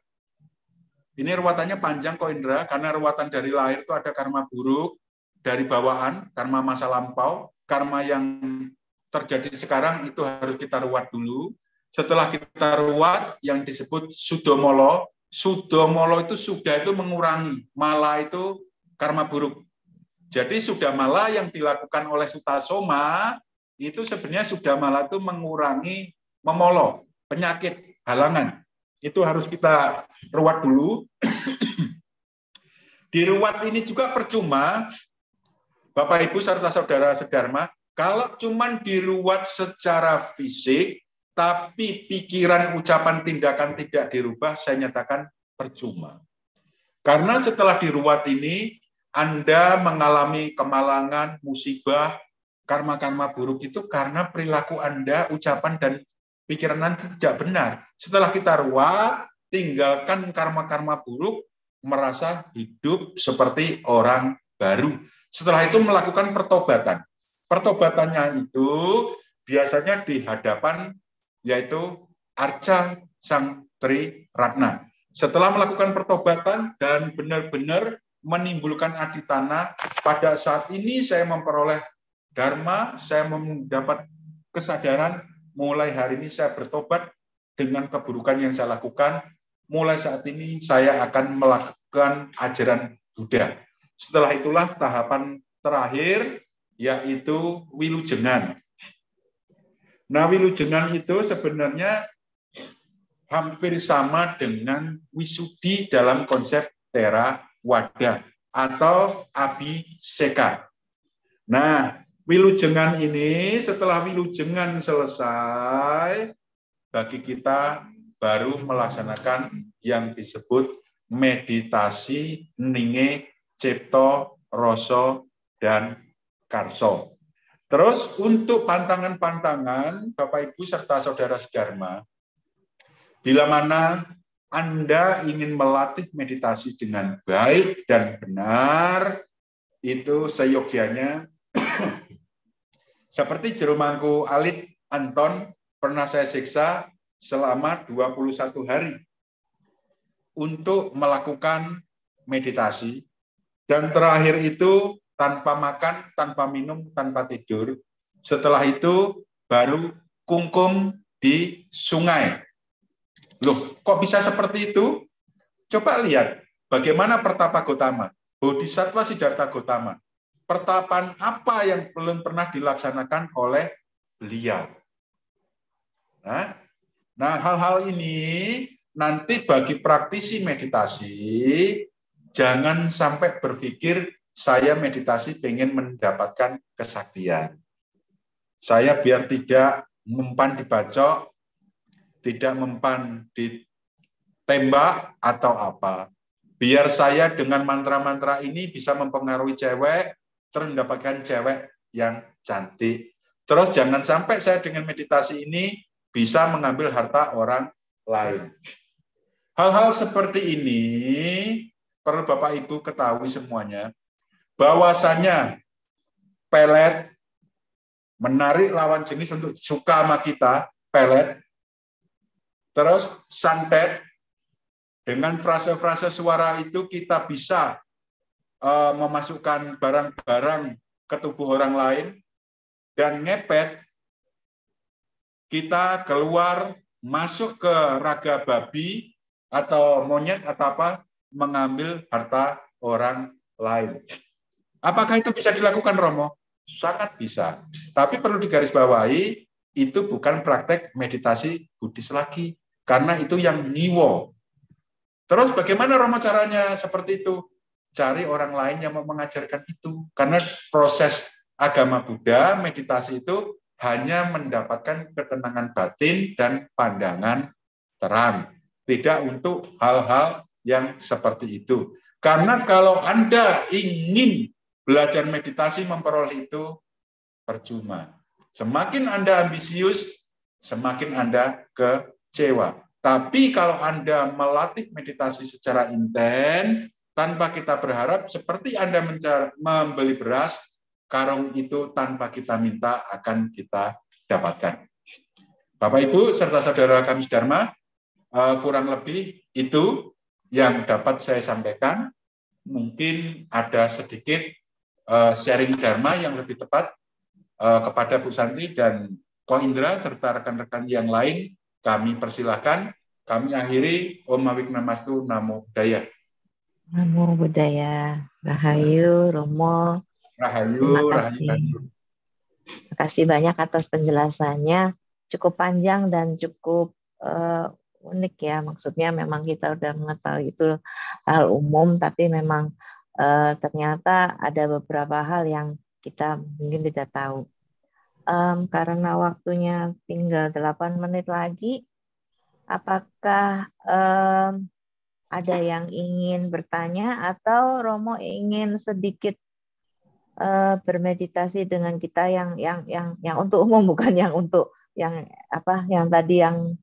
ini ruatannya panjang kok Indra, karena ruatan dari lahir itu ada karma buruk, dari bawaan, karma masa lampau, karma yang terjadi sekarang itu harus kita ruat dulu. Setelah kita ruat yang disebut sudomolo, sudomolo itu sudah itu mengurangi, malah itu karma buruk. Jadi sudah malah yang dilakukan oleh sutasoma itu sebenarnya sudah malah itu mengurangi memolo, penyakit, halangan. Itu harus kita ruat dulu. Di ruat ini juga percuma Bapak Ibu serta saudara sedharma, kalau cuman diruat secara fisik, tapi pikiran, ucapan, tindakan tidak dirubah, saya nyatakan percuma. Karena setelah diruat ini, Anda mengalami kemalangan, musibah, karma-karma buruk itu karena perilaku Anda, ucapan, dan pikiran Anda tidak benar. Setelah kita ruat, tinggalkan karma-karma buruk, merasa hidup seperti orang baru. Setelah itu melakukan pertobatan. Pertobatannya itu biasanya di hadapan yaitu Arca Sang Tri Ratna. Setelah melakukan pertobatan dan benar-benar menimbulkan aditana, pada saat ini saya memperoleh dharma, saya mendapat kesadaran, mulai hari ini saya bertobat dengan keburukan yang saya lakukan, mulai saat ini saya akan melakukan ajaran Buddha. Setelah itulah tahapan terakhir, yaitu wilujengan. Nah, wilujengan itu sebenarnya hampir sama dengan wisudi dalam konsep tera wadah atau abiseka. Nah, wilujengan ini setelah wilujengan selesai, bagi kita baru melaksanakan yang disebut meditasi ninge, cipto, roso, dan Karso. Terus untuk pantangan-pantangan Bapak Ibu serta saudara Segarma, bila mana Anda ingin melatih meditasi dengan baik dan benar, itu seyogianya seperti jerumangku alit Anton pernah saya siksa selama 21 hari untuk melakukan meditasi dan terakhir itu tanpa makan, tanpa minum, tanpa tidur. Setelah itu baru kungkum di sungai. Loh, kok bisa seperti itu? Coba lihat bagaimana Pertapa Gotama, Bodhisattva Siddhartha Gotama. Pertapan apa yang belum pernah dilaksanakan oleh beliau? Nah, nah hal-hal ini nanti bagi praktisi meditasi jangan sampai berpikir saya meditasi pengen mendapatkan kesaktian. Saya biar tidak mempan dibacok, tidak mempan ditembak atau apa. Biar saya dengan mantra-mantra ini bisa mempengaruhi cewek, terus mendapatkan cewek yang cantik. Terus jangan sampai saya dengan meditasi ini bisa mengambil harta orang lain. Hal-hal seperti ini perlu Bapak Ibu ketahui semuanya bahwasanya pelet menarik lawan jenis untuk suka sama kita, pelet, terus santet, dengan frase-frase suara itu kita bisa uh, memasukkan barang-barang ke tubuh orang lain, dan ngepet, kita keluar masuk ke raga babi atau monyet atau apa, mengambil harta orang lain. Apakah itu bisa dilakukan Romo? Sangat bisa. Tapi perlu digarisbawahi, itu bukan praktek meditasi Buddhis lagi. Karena itu yang niwo. Terus bagaimana Romo caranya seperti itu? Cari orang lain yang mau mengajarkan itu. Karena proses agama Buddha, meditasi itu hanya mendapatkan ketenangan batin dan pandangan terang. Tidak untuk hal-hal yang seperti itu. Karena kalau Anda ingin belajar meditasi memperoleh itu percuma. Semakin Anda ambisius, semakin Anda kecewa. Tapi kalau Anda melatih meditasi secara intens, tanpa kita berharap, seperti Anda membeli beras, karung itu tanpa kita minta akan kita dapatkan. Bapak Ibu serta saudara kami Dharma, eh, kurang lebih itu yang dapat saya sampaikan. Mungkin ada sedikit uh, sharing Dharma yang lebih tepat uh, kepada Bu Santi dan Ko Indra serta rekan-rekan yang lain kami persilahkan. Kami akhiri Om Mawik Namastu Namo Buddhaya. Namo Buddhaya. Rahayu, Romo. Rahayu, Rahayu, Rahayu. Terima kasih banyak atas penjelasannya. Cukup panjang dan cukup uh, unik ya. Maksudnya memang kita udah mengetahui itu hal umum, tapi memang uh, ternyata ada beberapa hal yang kita mungkin tidak tahu. Um, karena waktunya tinggal 8 menit lagi, apakah um, ada yang ingin bertanya atau Romo ingin sedikit uh, bermeditasi dengan kita yang yang yang yang untuk umum bukan yang untuk yang apa yang tadi yang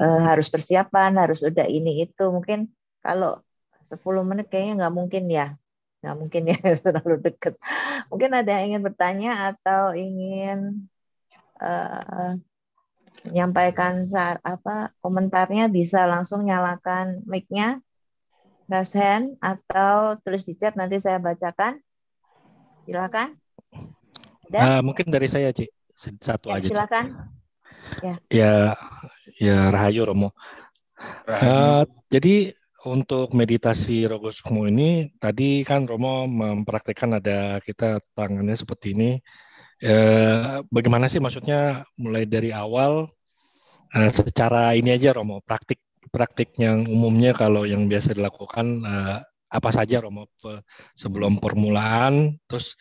uh, harus persiapan harus udah ini itu. Mungkin kalau 10 menit kayaknya nggak mungkin ya. Nggak mungkin ya terlalu dekat mungkin ada yang ingin bertanya atau ingin uh, menyampaikan saat apa komentarnya bisa langsung nyalakan mic-nya raise hand atau tulis di chat nanti saya bacakan silakan Dan, uh, mungkin dari saya Cik satu ya, aja silakan Cik. ya ya ya Rahayu Romo Rahayu. Uh, jadi untuk meditasi Rogo Sukmo ini tadi kan Romo mempraktekkan ada kita tangannya seperti ini. Eh, bagaimana sih maksudnya mulai dari awal eh, secara ini aja Romo praktik praktik yang umumnya kalau yang biasa dilakukan eh, apa saja Romo sebelum permulaan terus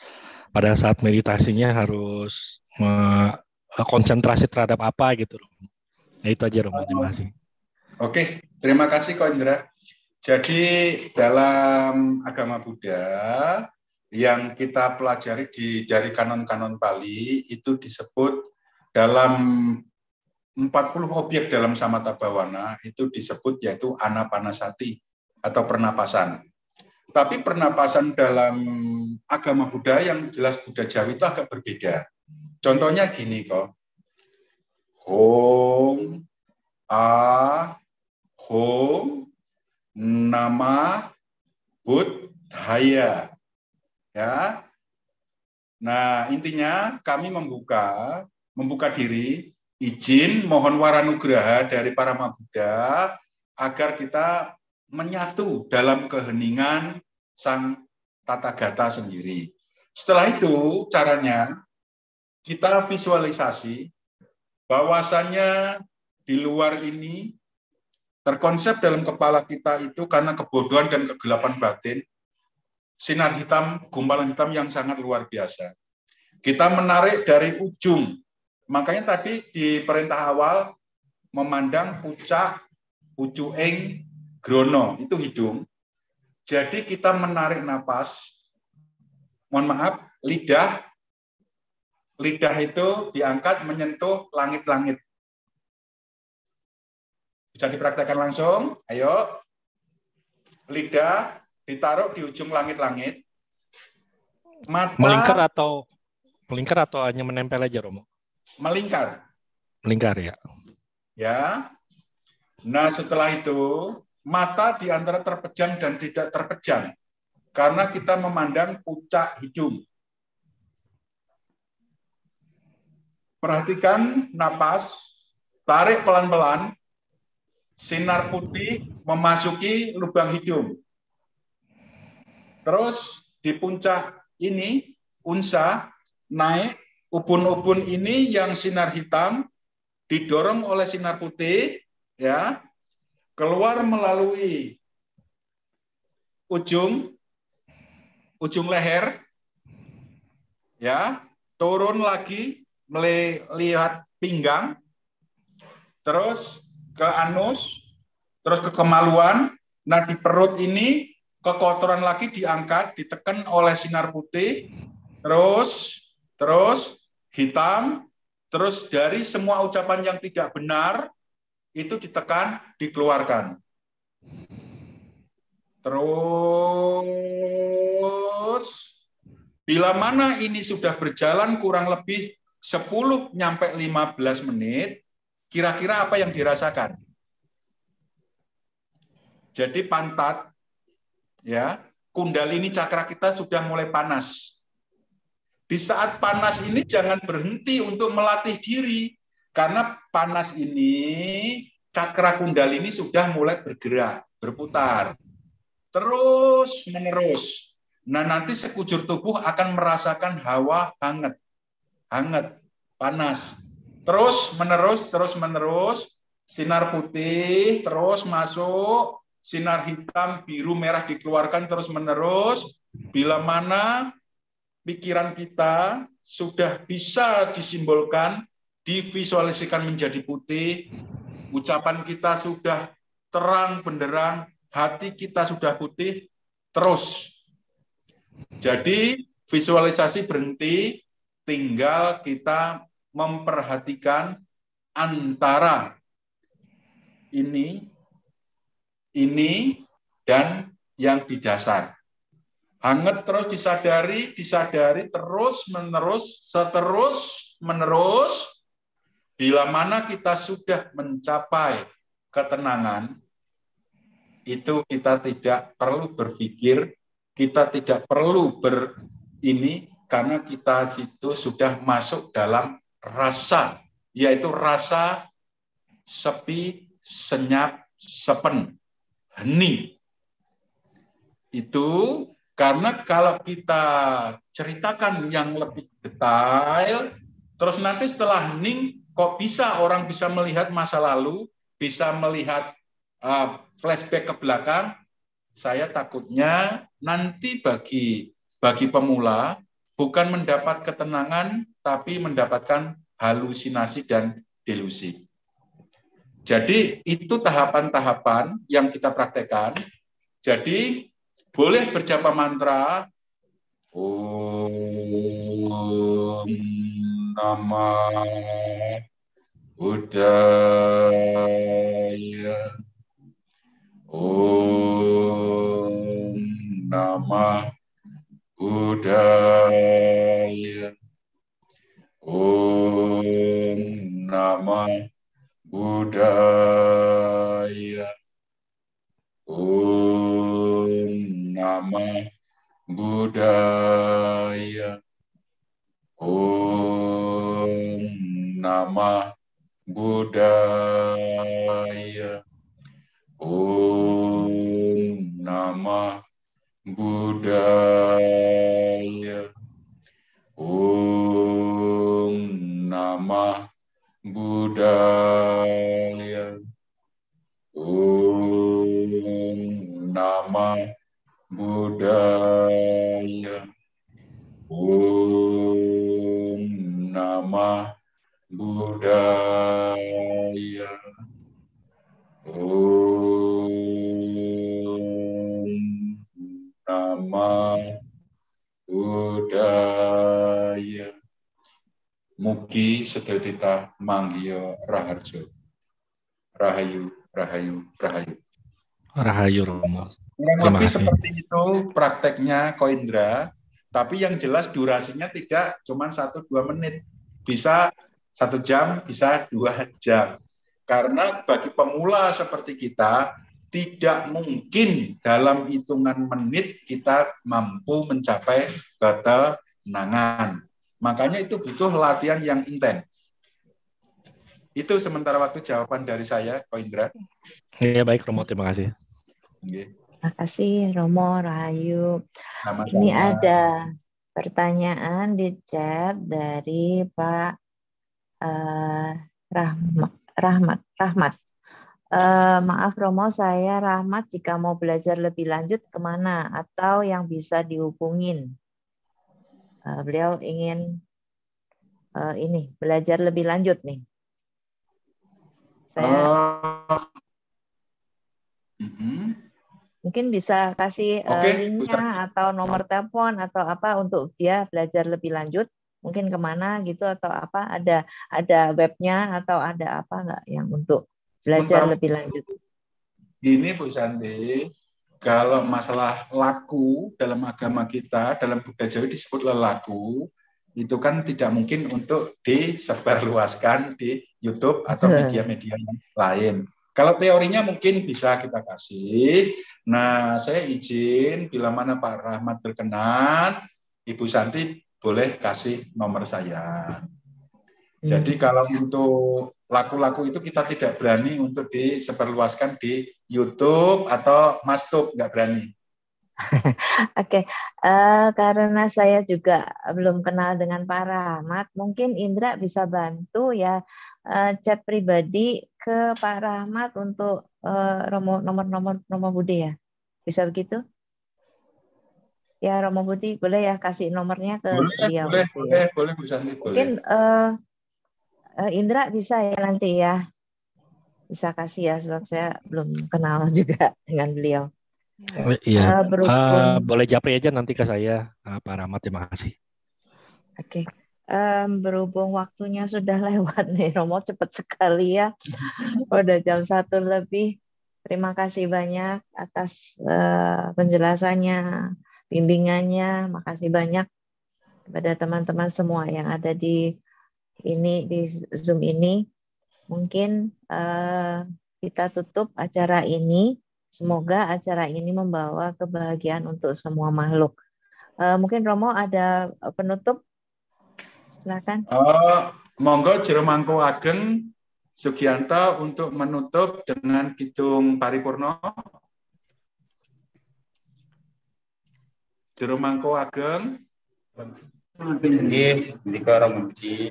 pada saat meditasinya harus konsentrasi terhadap apa gitu Romo. Nah, itu aja Romo terima kasih. Oke, terima kasih Ko Indra. Jadi dalam agama Buddha yang kita pelajari di dari kanon-kanon Bali itu disebut dalam 40 objek dalam Samatha Bawana itu disebut yaitu anapanasati atau pernapasan. Tapi pernapasan dalam agama Buddha yang jelas Buddha Jawa itu agak berbeda. Contohnya gini kok. Hong, a, hong, nama Buddhaya. Ya. Nah, intinya kami membuka membuka diri izin mohon waranugraha dari para Buddha agar kita menyatu dalam keheningan sang tata gata sendiri. Setelah itu caranya kita visualisasi bahwasannya di luar ini terkonsep dalam kepala kita itu karena kebodohan dan kegelapan batin, sinar hitam, gumpalan hitam yang sangat luar biasa. Kita menarik dari ujung. Makanya tadi di perintah awal memandang pucak, pucueng, grono, itu hidung. Jadi kita menarik napas, mohon maaf, lidah, lidah itu diangkat menyentuh langit-langit. Bisa dipraktekkan langsung. Ayo. Lidah ditaruh di ujung langit-langit. Mata melingkar atau melingkar atau hanya menempel aja, Romo? Melingkar. Melingkar ya. Ya. Nah, setelah itu mata di antara terpejam dan tidak terpejam karena kita memandang puncak hidung. Perhatikan napas, tarik pelan-pelan, sinar putih memasuki lubang hidung. Terus di puncak ini unsa naik ubun-ubun ini yang sinar hitam didorong oleh sinar putih ya keluar melalui ujung ujung leher ya turun lagi melihat pinggang terus ke anus, terus ke kemaluan. Nah, di perut ini kekotoran lagi diangkat, ditekan oleh sinar putih, terus terus hitam, terus dari semua ucapan yang tidak benar itu ditekan, dikeluarkan. Terus bila mana ini sudah berjalan kurang lebih 10 nyampe 15 menit, Kira-kira apa yang dirasakan? Jadi pantat, ya, kundalini cakra kita sudah mulai panas. Di saat panas ini jangan berhenti untuk melatih diri, karena panas ini cakra kundalini sudah mulai bergerak, berputar. Terus menerus. Nah, nanti sekujur tubuh akan merasakan hawa hangat. Hangat, panas terus menerus terus menerus sinar putih terus masuk sinar hitam, biru, merah dikeluarkan terus-menerus. Bila mana pikiran kita sudah bisa disimbolkan, divisualisikan menjadi putih, ucapan kita sudah terang benderang, hati kita sudah putih, terus. Jadi visualisasi berhenti, tinggal kita memperhatikan antara ini, ini, dan yang di dasar. Hangat terus disadari, disadari terus menerus, seterus menerus. Bila mana kita sudah mencapai ketenangan, itu kita tidak perlu berpikir, kita tidak perlu ber ini karena kita situ sudah masuk dalam rasa, yaitu rasa sepi, senyap, sepen, hening. Itu karena kalau kita ceritakan yang lebih detail, terus nanti setelah hening, kok bisa orang bisa melihat masa lalu, bisa melihat uh, flashback ke belakang, saya takutnya nanti bagi bagi pemula bukan mendapat ketenangan, tapi mendapatkan halusinasi dan delusi. Jadi itu tahapan-tahapan yang kita praktekkan. Jadi boleh berjapa mantra. Om Nama Budaya Om Nama budaya Om Nama Budaya. Om Nama Budaya Om Nama Budaya Om Nama budaya Om Namah Budaya Om Namah Budaya. Om Namah Budaya. Nama budaya mugi sedaya manggio raharjo. Rahayu rahayu rahayu. Rahayu Romo. Kurang lebih seperti itu prakteknya Koindra tapi yang jelas durasinya tidak cuma satu dua menit. Bisa satu jam bisa dua jam. Karena bagi pemula seperti kita tidak mungkin dalam hitungan menit kita mampu mencapai ketenangan. Makanya itu butuh latihan yang intens. Itu sementara waktu jawaban dari saya, Ko Indra. Iya baik Romo, terima kasih. Terima kasih Romo Rahayu. Sama-sama. Ini ada pertanyaan di chat dari Pak uh, Rahmat. Rahmat. Rahmat. Uh, maaf Romo, saya Rahmat jika mau belajar lebih lanjut ke mana atau yang bisa dihubungin. Uh, beliau ingin uh, ini belajar lebih lanjut nih. Saya uh, mungkin bisa kasih uh, okay, linknya atau nomor telepon atau apa untuk dia belajar lebih lanjut. Mungkin ke mana gitu atau apa? Ada ada webnya atau ada apa nggak yang untuk belajar Bentar. lebih lanjut. Ini Bu Santi, kalau masalah laku dalam agama kita, dalam budaya Jawa disebut lelaku, itu kan tidak mungkin untuk disebarluaskan di YouTube atau media-media yang lain. Kalau teorinya mungkin bisa kita kasih. Nah, saya izin bila mana Pak Rahmat berkenan, Ibu Santi boleh kasih nomor saya. Jadi hmm. kalau untuk laku-laku itu kita tidak berani untuk disebarluaskan di YouTube atau Mastub, nggak berani. Oke, okay. uh, eh, karena saya juga belum kenal dengan Pak Rahmat, mungkin Indra bisa bantu ya uh, chat pribadi ke Pak Rahmat untuk uh, nomor-nomor nomor Budi ya. Bisa begitu? Ya Romo Budi boleh ya kasih nomornya ke boleh, dia. Boleh, boleh, ya. boleh Bu Santi. Mungkin uh, uh, Indra bisa ya nanti ya. Bisa kasih ya sebab saya belum kenal juga dengan beliau. Iya. Uh, uh, boleh japri aja nanti ke saya, uh, Pak Rahmat. Terima kasih. Oke. Okay. Um, berhubung waktunya sudah lewat nih, Romo cepat sekali ya. Udah jam satu lebih. Terima kasih banyak atas uh, penjelasannya, bimbingannya. Makasih banyak kepada teman-teman semua yang ada di ini di Zoom ini. Mungkin uh, kita tutup acara ini. Semoga acara ini membawa kebahagiaan untuk semua makhluk. Uh, mungkin Romo ada penutup? Silakan. Uh, monggo jero mangko ageng Sugianta untuk menutup dengan Kidung Paripurno. Jero mangko ageng. Nggih, ndika Ramuji.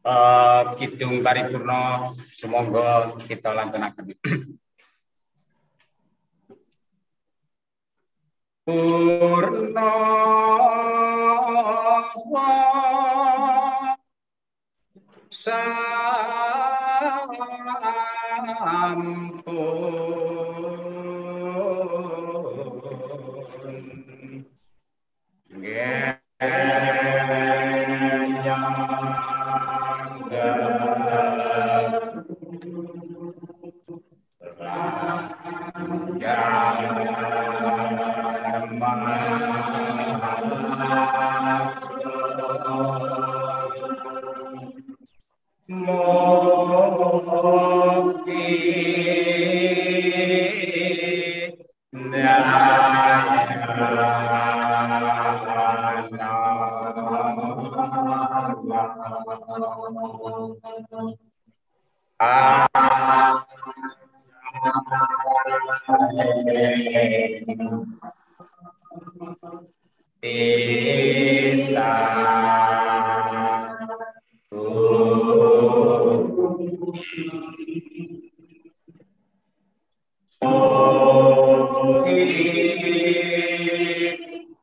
Uh, Kidung Paripurno semoga kita lantunaken. Purna sampun Yeah. Oh,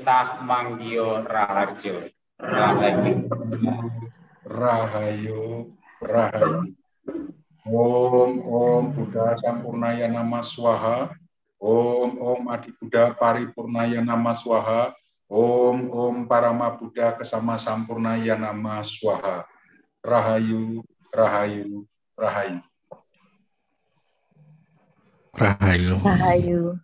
titah manggio raharjo. Rahayu. Rahayu. Rahayu. Om Om Buddha Sampurnaya Nama Swaha. Om Om Adi Buddha Paripurnaya Nama Swaha. Om Om Parama Buddha Kesama Sampurnaya Nama Swaha. Rahayu, Rahayu, Rahayu. Rahayu. Rahayu.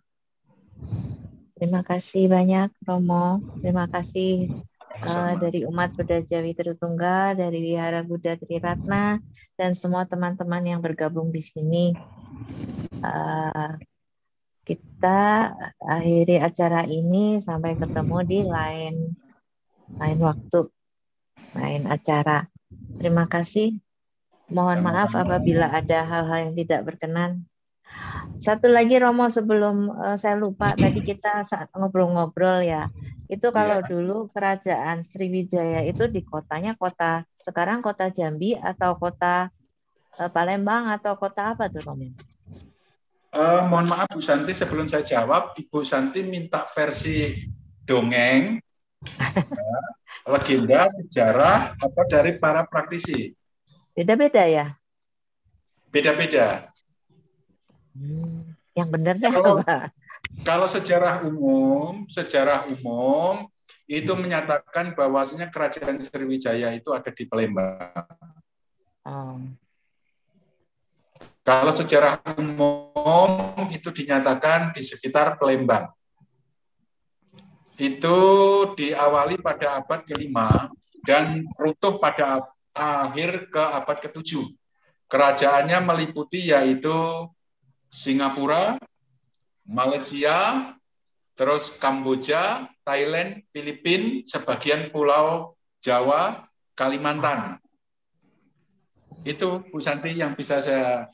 Terima kasih banyak Romo. Terima kasih uh, dari umat Buddha Jawi Tritunggal, dari Wihara Buddha Triratna, dan semua teman-teman yang bergabung di sini. Uh, kita akhiri acara ini sampai ketemu di lain lain waktu, lain acara. Terima kasih. Mohon maaf apabila ada hal-hal yang tidak berkenan. Satu lagi Romo sebelum uh, saya lupa tadi kita saat ngobrol-ngobrol ya. Itu kalau yeah. dulu kerajaan Sriwijaya itu di kotanya kota sekarang kota Jambi atau kota uh, Palembang atau kota apa tuh Romo? Uh, mohon maaf Bu Santi sebelum saya jawab, Ibu Santi minta versi dongeng, ya, legenda, sejarah atau dari para praktisi? Beda-beda ya? Beda-beda. Hmm, yang benarnya kalau, apa? Kalau sejarah umum, sejarah umum itu menyatakan bahwasanya kerajaan Sriwijaya itu ada di Palembang. Oh. Kalau sejarah umum itu dinyatakan di sekitar Palembang. Itu diawali pada abad kelima dan runtuh pada akhir ke abad ketujuh. Kerajaannya meliputi yaitu Singapura, Malaysia, terus Kamboja, Thailand, Filipina, sebagian pulau Jawa, Kalimantan. Itu Bu Santi yang bisa saya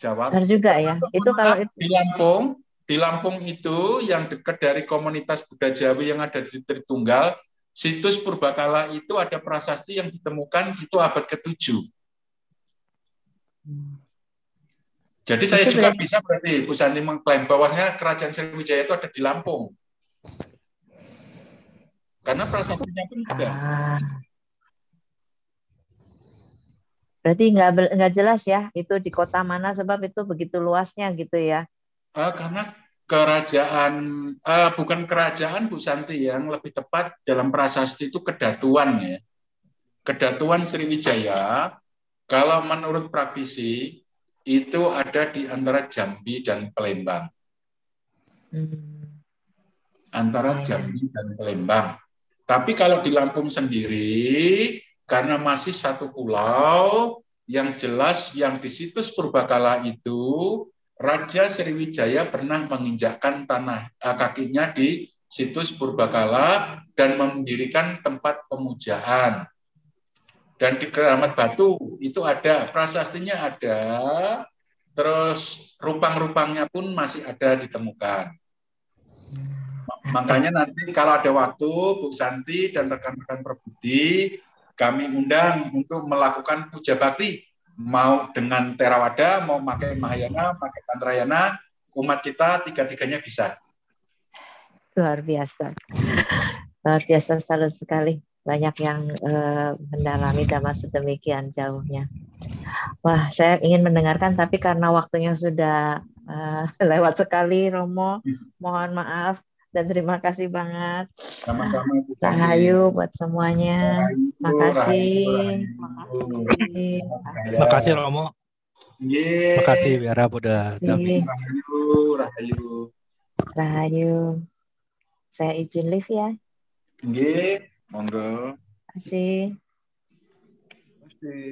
jawab. Benar juga ya. Itu kalau itu. di Lampung, di Lampung itu yang dekat dari komunitas Buddha Jawi yang ada di Tritunggal, situs purbakala itu ada prasasti yang ditemukan itu abad ke-7. Jadi saya juga bisa berarti Bu Santi mengklaim bahwasanya kerajaan Sriwijaya itu ada di Lampung. Karena prasastinya pun ada. Ah. Berarti nggak nggak jelas ya itu di kota mana sebab itu begitu luasnya gitu ya? Uh, karena kerajaan uh, bukan kerajaan Bu Santi yang lebih tepat dalam prasasti itu kedatuan ya. Kedatuan Sriwijaya kalau menurut praktisi itu ada di antara Jambi dan Palembang. Hmm. Antara Jambi dan Palembang. Tapi kalau di Lampung sendiri, karena masih satu pulau, yang jelas yang di situs Purbakala itu, Raja Sriwijaya pernah menginjakkan tanah eh, kakinya di situs Purbakala dan mendirikan tempat pemujaan. Dan di Keramat Batu itu ada, prasastinya ada, terus rupang-rupangnya pun masih ada ditemukan. Makanya nanti kalau ada waktu, Bu Santi dan rekan-rekan Perbudi, kami undang untuk melakukan puja bakti. Mau dengan Terawada, mau pakai Mahayana, pakai Tantrayana, umat kita tiga-tiganya bisa. Luar biasa. Luar biasa salut sekali banyak yang uh, mendalami Dhamma sedemikian jauhnya. Wah, saya ingin mendengarkan, tapi karena waktunya sudah uh, lewat sekali, Romo, mohon maaf. dan terima kasih banget. Sama-sama. Rahayu buat semuanya. Makasih. Makasih. Makasih Romo. Yeah. Makasih Biara udah Rahayu, Rahayu. Rahayu. Saya izin live ya. Nggih, monggo. Terima kasih. Terima kasih.